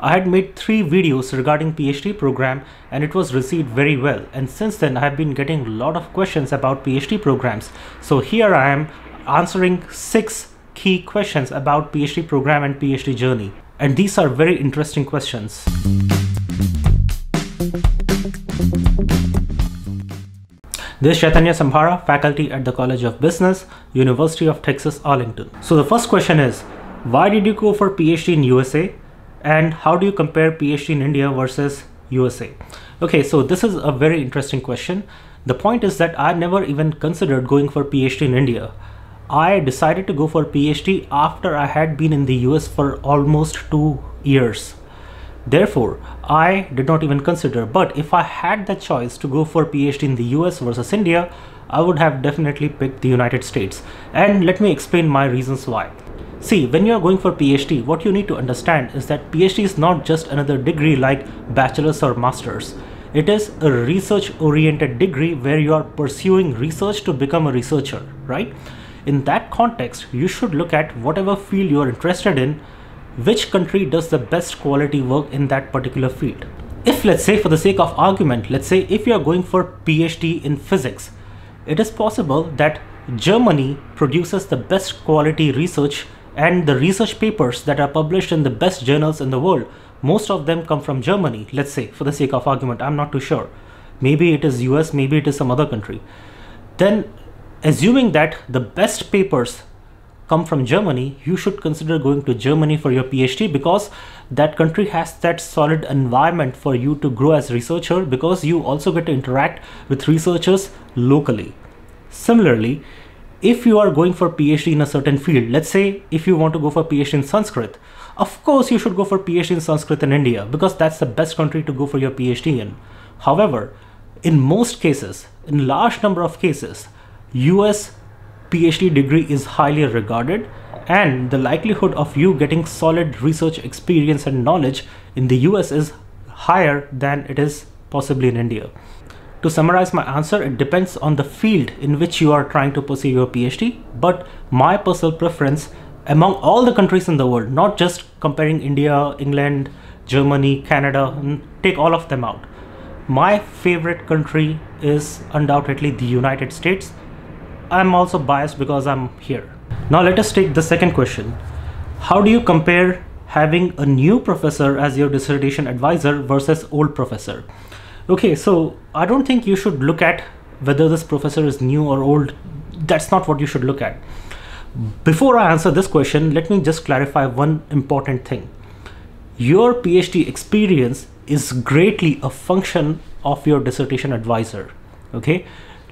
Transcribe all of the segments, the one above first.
I had made three videos regarding PhD program and it was received very well. And since then I have been getting a lot of questions about PhD programs. So here I am answering six key questions about PhD program and PhD journey. And these are very interesting questions. This is Chaitanya Sambhara, faculty at the College of Business, University of Texas, Arlington. So the first question is, why did you go for PhD in USA? And how do you compare PhD in India versus USA? Okay, so this is a very interesting question. The point is that I never even considered going for PhD in India. I decided to go for PhD after I had been in the US for almost two years. Therefore, I did not even consider. But if I had the choice to go for PhD in the US versus India, I would have definitely picked the United States. And let me explain my reasons why. See, when you are going for PhD, what you need to understand is that PhD is not just another degree like bachelor's or master's. It is a research oriented degree where you are pursuing research to become a researcher, right? In that context, you should look at whatever field you are interested in which country does the best quality work in that particular field. If let's say for the sake of argument, let's say if you are going for PhD in physics, it is possible that Germany produces the best quality research and the research papers that are published in the best journals in the world, most of them come from Germany, let's say for the sake of argument, I'm not too sure. Maybe it is US, maybe it is some other country. Then assuming that the best papers come from Germany, you should consider going to Germany for your PhD because that country has that solid environment for you to grow as researcher because you also get to interact with researchers locally. Similarly, if you are going for PhD in a certain field, let's say if you want to go for PhD in Sanskrit, of course you should go for PhD in Sanskrit in India because that's the best country to go for your PhD in. However, in most cases, in large number of cases, US PhD degree is highly regarded and the likelihood of you getting solid research experience and knowledge in the US is higher than it is possibly in India. To summarize my answer, it depends on the field in which you are trying to pursue your PhD, but my personal preference among all the countries in the world, not just comparing India, England, Germany, Canada, take all of them out. My favorite country is undoubtedly the United States I'm also biased because I'm here. Now let us take the second question. How do you compare having a new professor as your dissertation advisor versus old professor? Okay, so I don't think you should look at whether this professor is new or old. That's not what you should look at. Before I answer this question, let me just clarify one important thing. Your PhD experience is greatly a function of your dissertation advisor. Okay,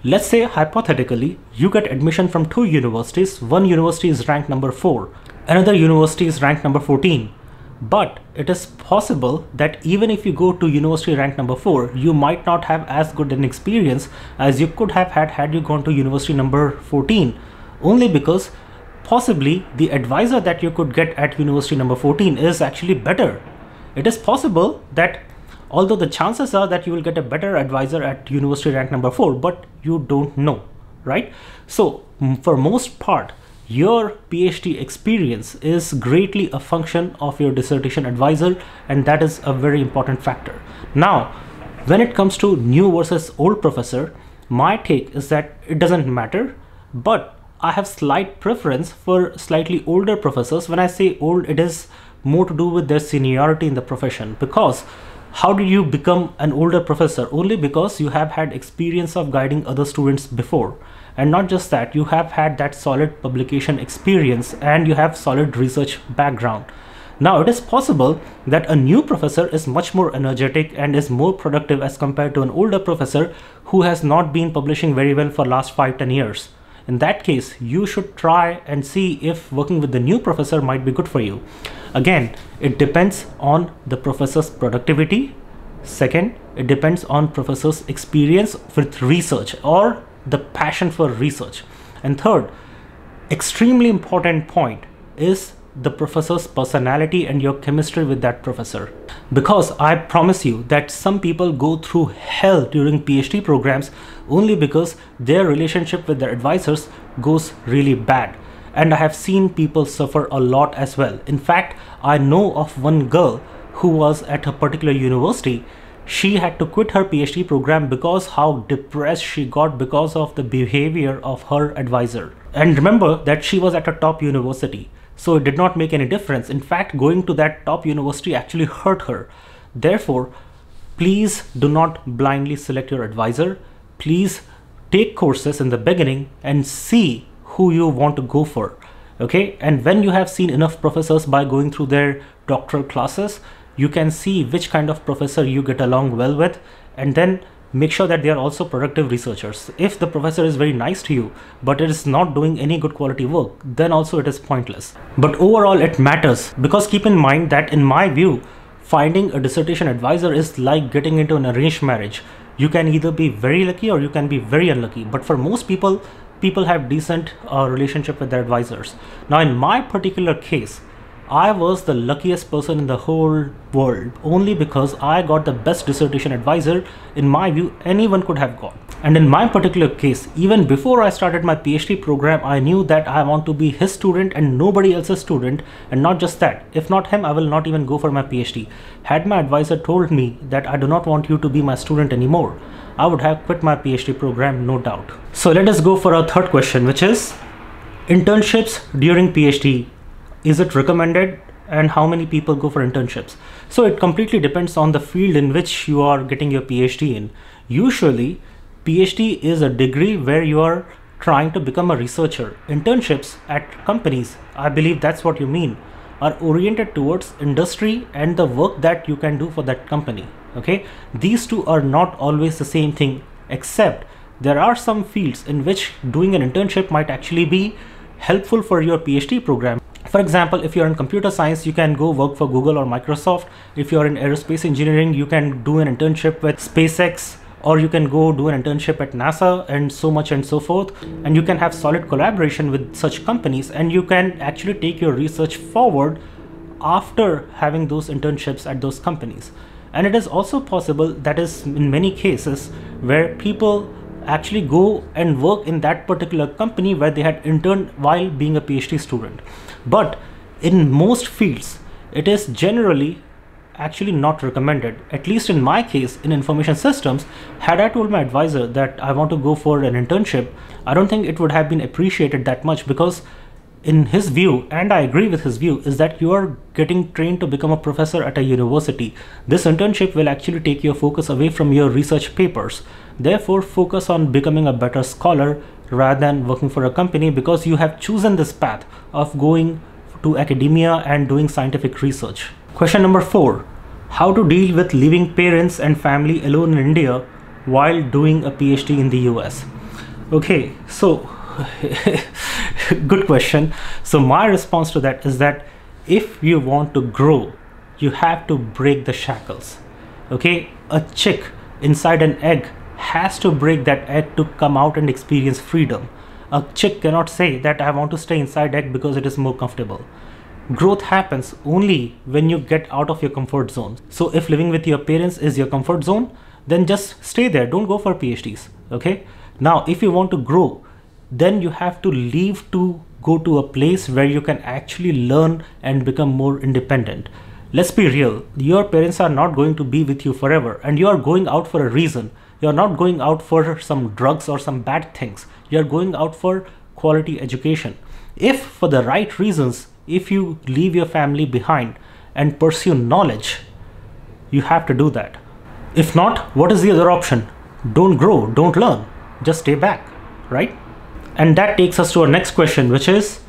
Let's say hypothetically, you get admission from two universities. One university is ranked number 4, another university is ranked number 14. But it is possible that even if you go to university ranked number 4, you might not have as good an experience as you could have had had you gone to university number 14. Only because possibly the advisor that you could get at university number 14 is actually better. It is possible that although the chances are that you will get a better advisor at university rank number 4 but you don't know right so for most part your phd experience is greatly a function of your dissertation advisor and that is a very important factor now when it comes to new versus old professor my take is that it doesn't matter but I have slight preference for slightly older professors. When I say old, it is more to do with their seniority in the profession because how do you become an older professor? Only because you have had experience of guiding other students before. And not just that, you have had that solid publication experience and you have solid research background. Now it is possible that a new professor is much more energetic and is more productive as compared to an older professor who has not been publishing very well for last 5-10 years. In that case, you should try and see if working with the new professor might be good for you. Again, it depends on the professor's productivity. Second, it depends on professor's experience with research or the passion for research. And third, extremely important point is the professor's personality and your chemistry with that professor. Because I promise you that some people go through hell during PhD programs only because their relationship with their advisors goes really bad. And I have seen people suffer a lot as well. In fact, I know of one girl who was at a particular university she had to quit her PhD program because how depressed she got because of the behavior of her advisor. And remember that she was at a top university, so it did not make any difference. In fact, going to that top university actually hurt her. Therefore, please do not blindly select your advisor. Please take courses in the beginning and see who you want to go for. Okay, and when you have seen enough professors by going through their doctoral classes, you can see which kind of professor you get along well with and then make sure that they are also productive researchers. If the professor is very nice to you but it is not doing any good quality work then also it is pointless. But overall it matters because keep in mind that in my view finding a dissertation advisor is like getting into an arranged marriage you can either be very lucky or you can be very unlucky but for most people people have decent uh, relationship with their advisors now in my particular case I was the luckiest person in the whole world only because I got the best dissertation advisor in my view anyone could have got. And in my particular case, even before I started my PhD program, I knew that I want to be his student and nobody else's student. And not just that, if not him, I will not even go for my PhD. Had my advisor told me that I do not want you to be my student anymore, I would have quit my PhD program, no doubt. So let us go for our third question, which is internships during PhD is it recommended and how many people go for internships so it completely depends on the field in which you are getting your phd in usually phd is a degree where you are trying to become a researcher. Internships at companies i believe that's what you mean are oriented towards industry and the work that you can do for that company okay? These two are not always the same thing except there are some fields in which doing an internship might actually be helpful for your phd program. For example, if you're in computer science, you can go work for Google or Microsoft. If you're in aerospace engineering, you can do an internship with SpaceX or you can go do an internship at NASA and so much and so forth. And you can have solid collaboration with such companies and you can actually take your research forward after having those internships at those companies. And it is also possible that is in many cases where people actually go and work in that particular company where they had interned while being a PhD student. But in most fields, it is generally actually not recommended. At least in my case, in information systems, had I told my advisor that I want to go for an internship, I don't think it would have been appreciated that much because in his view, and I agree with his view, is that you are getting trained to become a professor at a university. This internship will actually take your focus away from your research papers. Therefore, focus on becoming a better scholar rather than working for a company because you have chosen this path of going to academia and doing scientific research. Question number four How to deal with leaving parents and family alone in India while doing a PhD in the US? Okay, so good question. So, my response to that is that if you want to grow, you have to break the shackles. Okay, a chick inside an egg has to break that egg to come out and experience freedom. A chick cannot say that I want to stay inside egg because it is more comfortable. Growth happens only when you get out of your comfort zone. So if living with your parents is your comfort zone, then just stay there. Don't go for PhDs. Okay. Now, if you want to grow, then you have to leave to go to a place where you can actually learn and become more independent. Let's be real. Your parents are not going to be with you forever and you are going out for a reason you're not going out for some drugs or some bad things you're going out for quality education if for the right reasons if you leave your family behind and pursue knowledge you have to do that. If not what is the other option? Don't grow don't learn. Just stay back right? And that takes us to our next question which is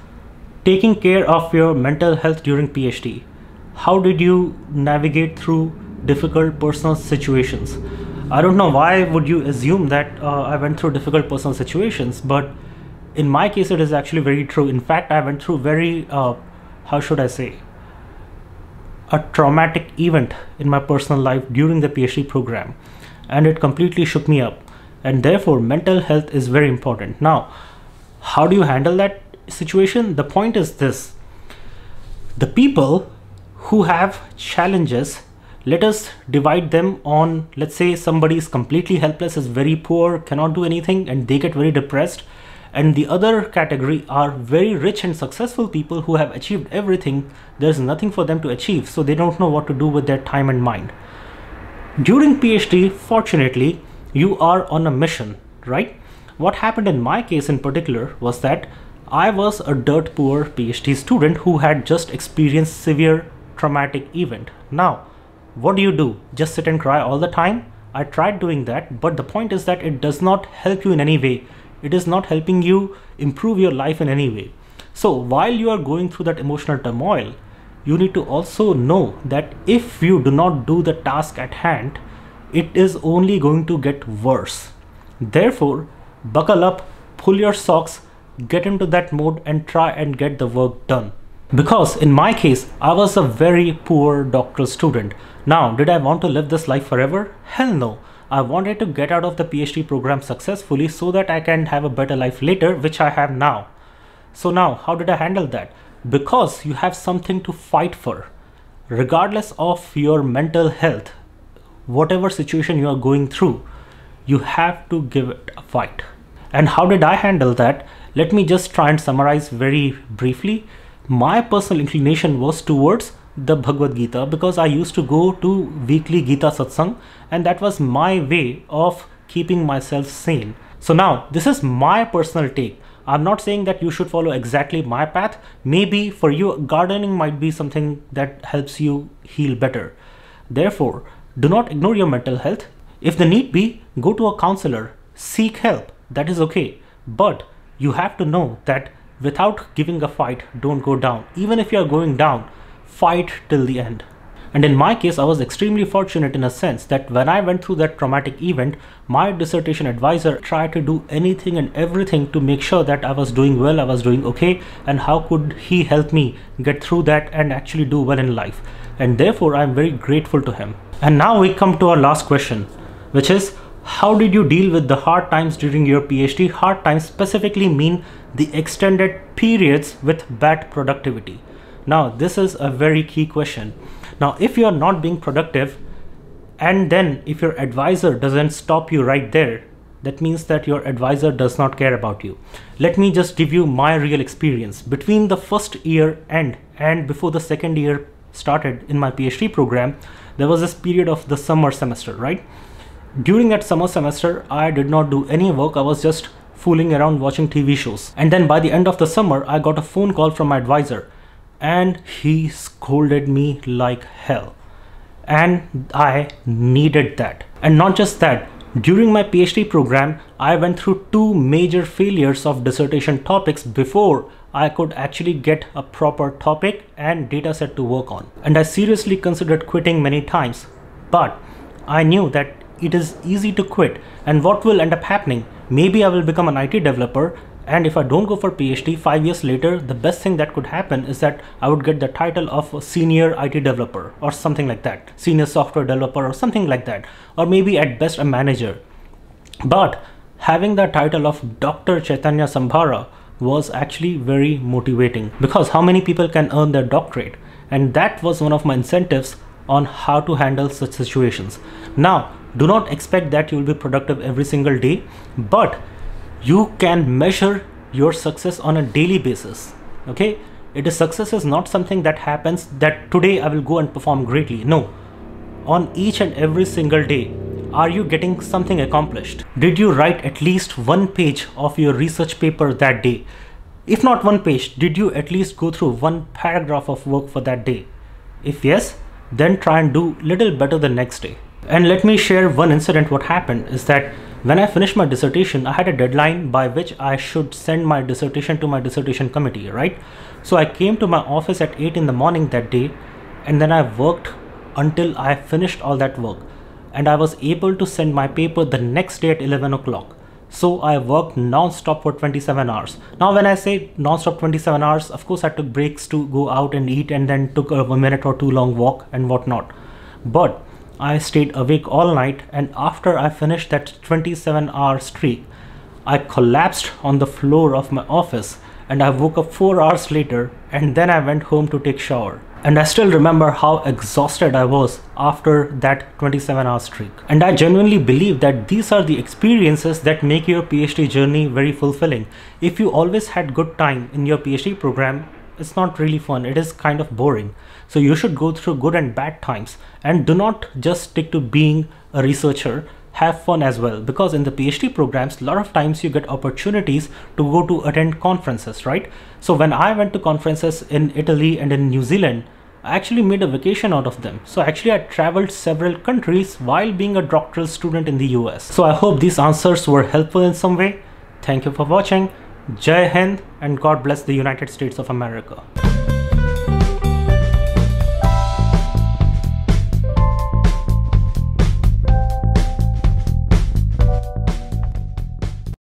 taking care of your mental health during phd how did you navigate through difficult personal situations? I don't know why would you assume that uh, I went through difficult personal situations, but in my case, it is actually very true. In fact, I went through very, uh, how should I say, a traumatic event in my personal life during the PhD program, and it completely shook me up. And therefore, mental health is very important. Now, how do you handle that situation? The point is this the people who have challenges let us divide them on let's say somebody is completely helpless is very poor cannot do anything and they get very depressed and the other category are very rich and successful people who have achieved everything. There's nothing for them to achieve so they don't know what to do with their time and mind. During phd fortunately you are on a mission right? What happened in my case in particular was that i was a dirt poor phd student who had just experienced severe traumatic event. Now what do you do? Just sit and cry all the time? I tried doing that, but the point is that it does not help you in any way. It is not helping you improve your life in any way. So while you are going through that emotional turmoil, you need to also know that if you do not do the task at hand, it is only going to get worse. Therefore, buckle up, pull your socks, get into that mode and try and get the work done. Because in my case, I was a very poor doctoral student. Now, did I want to live this life forever? Hell no. I wanted to get out of the PhD program successfully so that I can have a better life later, which I have now. So now, how did I handle that? Because you have something to fight for. Regardless of your mental health, whatever situation you are going through, you have to give it a fight. And how did I handle that? Let me just try and summarize very briefly my personal inclination was towards the Bhagavad Gita because I used to go to weekly Gita satsang and that was my way of keeping myself sane. So now this is my personal take. I'm not saying that you should follow exactly my path. Maybe for you, gardening might be something that helps you heal better. Therefore, do not ignore your mental health. If the need be, go to a counselor, seek help. That is okay. But you have to know that without giving a fight, don't go down. Even if you are going down, fight till the end. And in my case, I was extremely fortunate in a sense that when I went through that traumatic event, my dissertation advisor tried to do anything and everything to make sure that I was doing well, I was doing okay, and how could he help me get through that and actually do well in life. And therefore, I'm very grateful to him. And now we come to our last question, which is how did you deal with the hard times during your PhD? Hard times specifically mean the extended periods with bad productivity. Now, this is a very key question. Now, if you are not being productive, and then if your advisor doesn't stop you right there, that means that your advisor does not care about you. Let me just give you my real experience. Between the first year end and before the second year started in my PhD program, there was this period of the summer semester, right? During that summer semester, I did not do any work. I was just fooling around watching TV shows. And then by the end of the summer, I got a phone call from my advisor and he scolded me like hell. And I needed that. And not just that, during my PhD program, I went through two major failures of dissertation topics before I could actually get a proper topic and dataset to work on. And I seriously considered quitting many times, but I knew that it is easy to quit and what will end up happening maybe i will become an it developer and if i don't go for phd 5 years later the best thing that could happen is that i would get the title of senior it developer or something like that. Senior software developer or something like that. Or maybe at best a manager. But having the title of dr chaitanya sambhara was actually very motivating. Because how many people can earn their doctorate? And that was one of my incentives on how to handle such situations. Now do not expect that you will be productive every single day but you can measure your success on a daily basis okay? It is success is not something that happens that today i will go and perform greatly. No. On each and every single day are you getting something accomplished? Did you write at least one page of your research paper that day? If not one page did you at least go through one paragraph of work for that day? If yes then try and do little better the next day. And let me share one incident what happened is that when I finished my dissertation, I had a deadline by which I should send my dissertation to my dissertation committee, right? So I came to my office at 8 in the morning that day and then I worked until I finished all that work. And I was able to send my paper the next day at 11 o'clock. So I worked non-stop for 27 hours. Now when I say non-stop 27 hours, of course I took breaks to go out and eat and then took a minute or two long walk and whatnot. But I stayed awake all night and after I finished that 27 hour streak, I collapsed on the floor of my office and I woke up 4 hours later and then I went home to take shower. And I still remember how exhausted I was after that 27 hour streak. And I genuinely believe that these are the experiences that make your PhD journey very fulfilling. If you always had good time in your PhD program, it's not really fun. It is kind of boring. So you should go through good and bad times and do not just stick to being a researcher. Have fun as well. Because in the PhD programs a lot of times you get opportunities to go to attend conferences right? So when I went to conferences in Italy and in New Zealand I actually made a vacation out of them. So actually I traveled several countries while being a doctoral student in the US so I hope these answers were helpful in some way. Thank you for watching. Jai Hind and God bless the United States of America